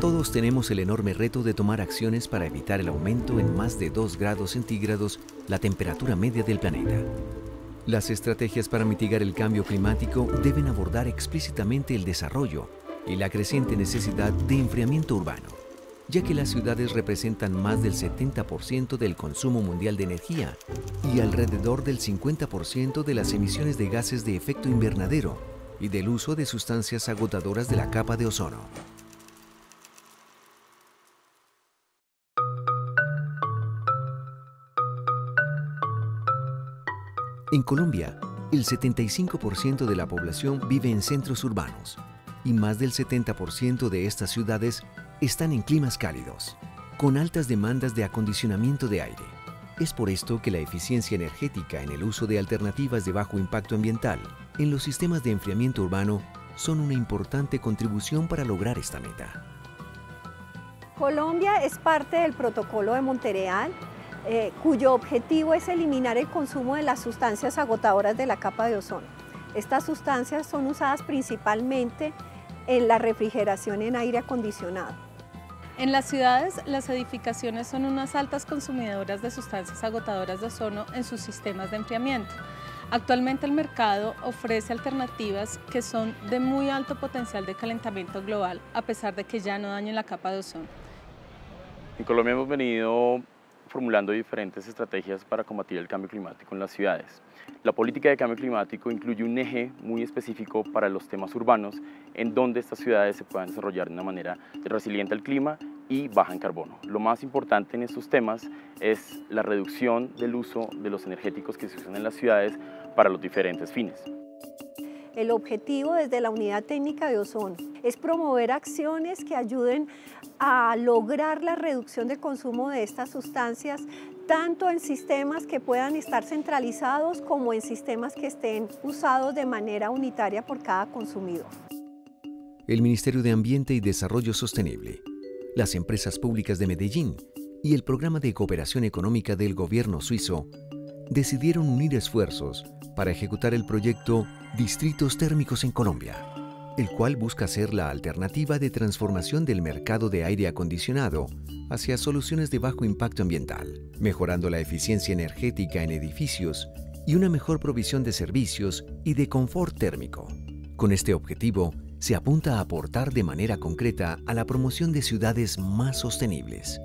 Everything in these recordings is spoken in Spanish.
Todos tenemos el enorme reto de tomar acciones para evitar el aumento en más de 2 grados centígrados la temperatura media del planeta. Las estrategias para mitigar el cambio climático deben abordar explícitamente el desarrollo y la creciente necesidad de enfriamiento urbano, ya que las ciudades representan más del 70% del consumo mundial de energía y alrededor del 50% de las emisiones de gases de efecto invernadero y del uso de sustancias agotadoras de la capa de ozono. En Colombia, el 75% de la población vive en centros urbanos y más del 70% de estas ciudades están en climas cálidos, con altas demandas de acondicionamiento de aire. Es por esto que la eficiencia energética en el uso de alternativas de bajo impacto ambiental en los sistemas de enfriamiento urbano son una importante contribución para lograr esta meta. Colombia es parte del protocolo de Montreal eh, cuyo objetivo es eliminar el consumo de las sustancias agotadoras de la capa de ozono. Estas sustancias son usadas principalmente en la refrigeración en aire acondicionado. En las ciudades, las edificaciones son unas altas consumidoras de sustancias agotadoras de ozono en sus sistemas de enfriamiento. Actualmente el mercado ofrece alternativas que son de muy alto potencial de calentamiento global, a pesar de que ya no dañen la capa de ozono. En Colombia hemos venido formulando diferentes estrategias para combatir el cambio climático en las ciudades. La política de cambio climático incluye un eje muy específico para los temas urbanos, en donde estas ciudades se puedan desarrollar de una manera resiliente al clima y baja en carbono. Lo más importante en estos temas es la reducción del uso de los energéticos que se usan en las ciudades para los diferentes fines. El objetivo desde la Unidad Técnica de Ozono es promover acciones que ayuden a lograr la reducción del consumo de estas sustancias, tanto en sistemas que puedan estar centralizados como en sistemas que estén usados de manera unitaria por cada consumidor. El Ministerio de Ambiente y Desarrollo Sostenible, las empresas públicas de Medellín y el Programa de Cooperación Económica del Gobierno suizo decidieron unir esfuerzos para ejecutar el proyecto Distritos Térmicos en Colombia, el cual busca ser la alternativa de transformación del mercado de aire acondicionado hacia soluciones de bajo impacto ambiental, mejorando la eficiencia energética en edificios y una mejor provisión de servicios y de confort térmico. Con este objetivo, se apunta a aportar de manera concreta a la promoción de ciudades más sostenibles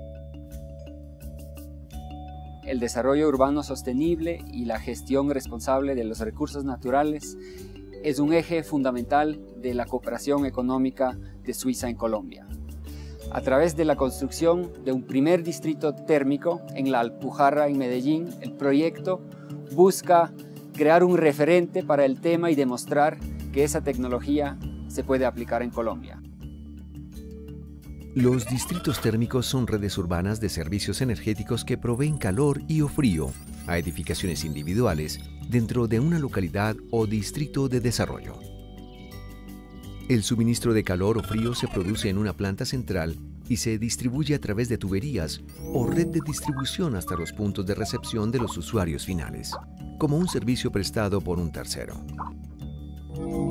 el desarrollo urbano sostenible y la gestión responsable de los recursos naturales es un eje fundamental de la cooperación económica de Suiza en Colombia. A través de la construcción de un primer distrito térmico en la Alpujarra en Medellín, el proyecto busca crear un referente para el tema y demostrar que esa tecnología se puede aplicar en Colombia. Los distritos térmicos son redes urbanas de servicios energéticos que proveen calor y o frío a edificaciones individuales dentro de una localidad o distrito de desarrollo. El suministro de calor o frío se produce en una planta central y se distribuye a través de tuberías o red de distribución hasta los puntos de recepción de los usuarios finales, como un servicio prestado por un tercero.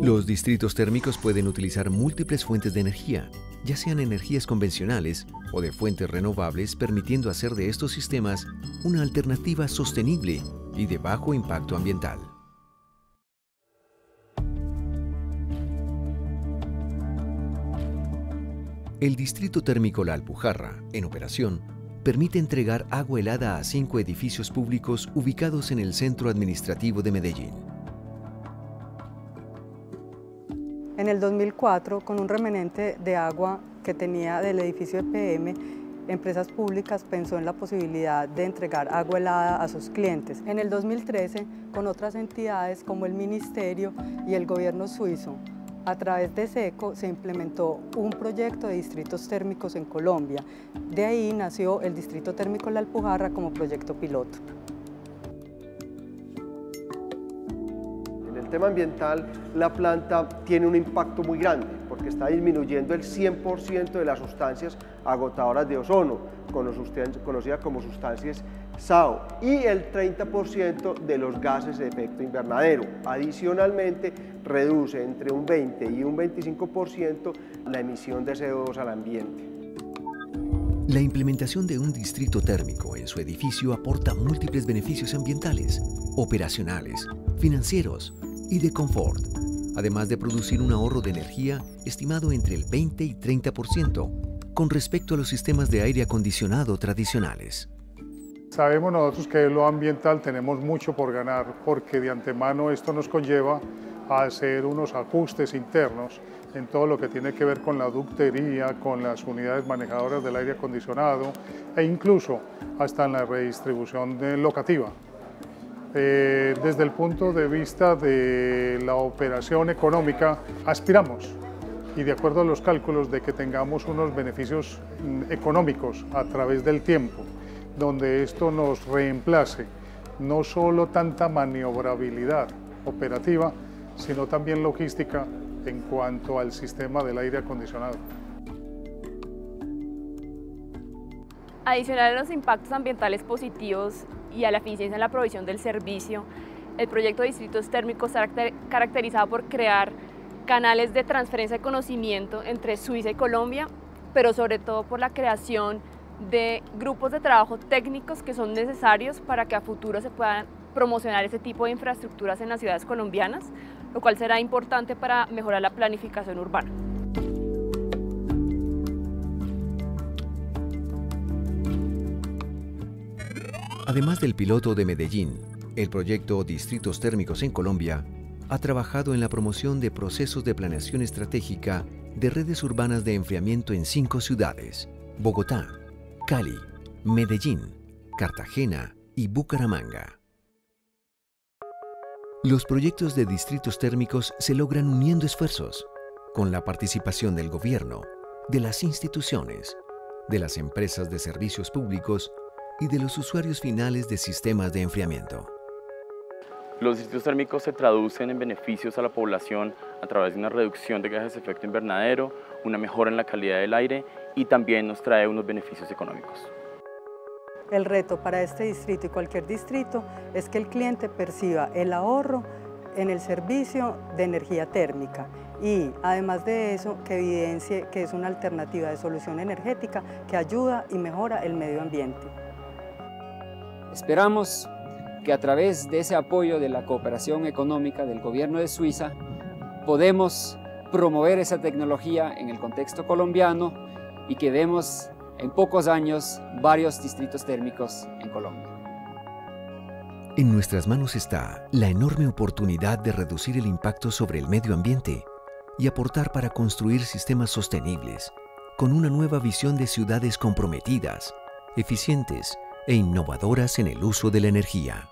Los distritos térmicos pueden utilizar múltiples fuentes de energía, ya sean energías convencionales o de fuentes renovables, permitiendo hacer de estos sistemas una alternativa sostenible y de bajo impacto ambiental. El distrito térmico La Alpujarra, en operación, permite entregar agua helada a cinco edificios públicos ubicados en el centro administrativo de Medellín. En el 2004, con un remanente de agua que tenía del edificio de PM, Empresas Públicas pensó en la posibilidad de entregar agua helada a sus clientes. En el 2013, con otras entidades como el Ministerio y el Gobierno suizo, a través de SECO se implementó un proyecto de distritos térmicos en Colombia. De ahí nació el Distrito Térmico La Alpujarra como proyecto piloto. Tema ambiental, la planta tiene un impacto muy grande, porque está disminuyendo el 100% de las sustancias agotadoras de ozono, conocidas como sustancias SAO, y el 30% de los gases de efecto invernadero. Adicionalmente, reduce entre un 20 y un 25% la emisión de CO2 al ambiente. La implementación de un distrito térmico en su edificio aporta múltiples beneficios ambientales, operacionales, financieros y de confort, además de producir un ahorro de energía estimado entre el 20 y 30% con respecto a los sistemas de aire acondicionado tradicionales. Sabemos nosotros que en lo ambiental tenemos mucho por ganar porque de antemano esto nos conlleva a hacer unos ajustes internos en todo lo que tiene que ver con la ductería, con las unidades manejadoras del aire acondicionado e incluso hasta en la redistribución locativa. Eh, desde el punto de vista de la operación económica, aspiramos y de acuerdo a los cálculos de que tengamos unos beneficios mm, económicos a través del tiempo, donde esto nos reemplace no solo tanta maniobrabilidad operativa, sino también logística en cuanto al sistema del aire acondicionado. Adicional a los impactos ambientales positivos y a la eficiencia en la provisión del servicio, el proyecto de distritos térmicos está caracterizado por crear canales de transferencia de conocimiento entre Suiza y Colombia, pero sobre todo por la creación de grupos de trabajo técnicos que son necesarios para que a futuro se puedan promocionar ese tipo de infraestructuras en las ciudades colombianas, lo cual será importante para mejorar la planificación urbana. Además del piloto de Medellín, el proyecto Distritos Térmicos en Colombia ha trabajado en la promoción de procesos de planeación estratégica de redes urbanas de enfriamiento en cinco ciudades, Bogotá, Cali, Medellín, Cartagena y Bucaramanga. Los proyectos de distritos térmicos se logran uniendo esfuerzos, con la participación del gobierno, de las instituciones, de las empresas de servicios públicos y de los usuarios finales de sistemas de enfriamiento. Los distritos térmicos se traducen en beneficios a la población a través de una reducción de gases de efecto invernadero, una mejora en la calidad del aire y también nos trae unos beneficios económicos. El reto para este distrito y cualquier distrito es que el cliente perciba el ahorro en el servicio de energía térmica y además de eso que evidencie que es una alternativa de solución energética que ayuda y mejora el medio ambiente. Esperamos que a través de ese apoyo de la cooperación económica del gobierno de Suiza podemos promover esa tecnología en el contexto colombiano y que demos en pocos años varios distritos térmicos en Colombia. En nuestras manos está la enorme oportunidad de reducir el impacto sobre el medio ambiente y aportar para construir sistemas sostenibles, con una nueva visión de ciudades comprometidas, eficientes e innovadoras en el uso de la energía.